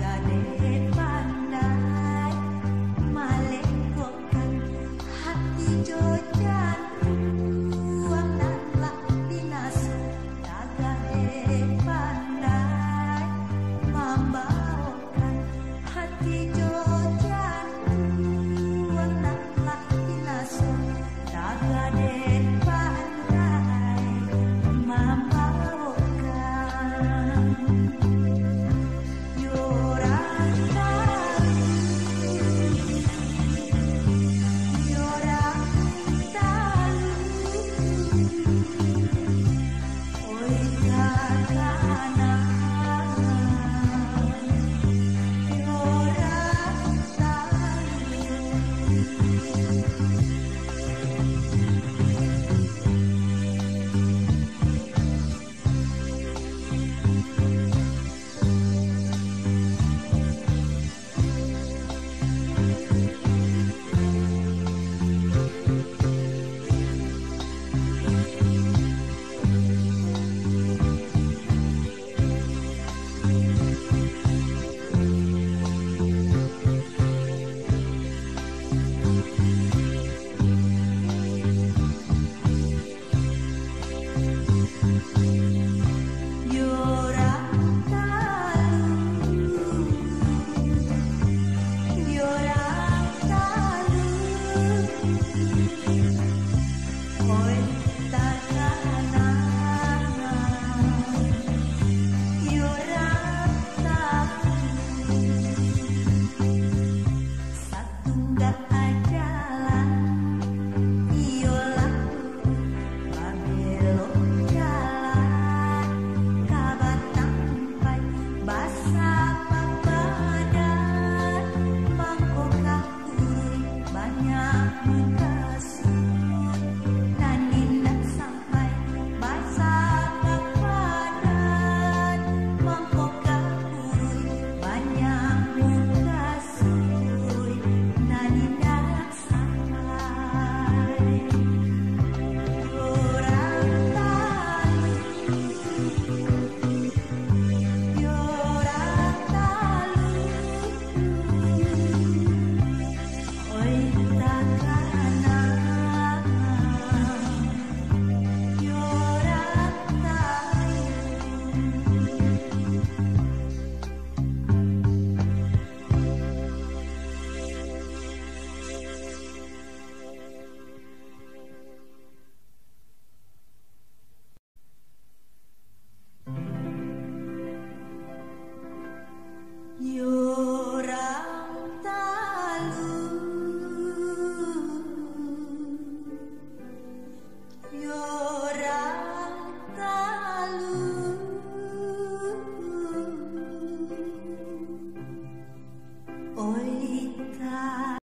cada. Mm-hmm. You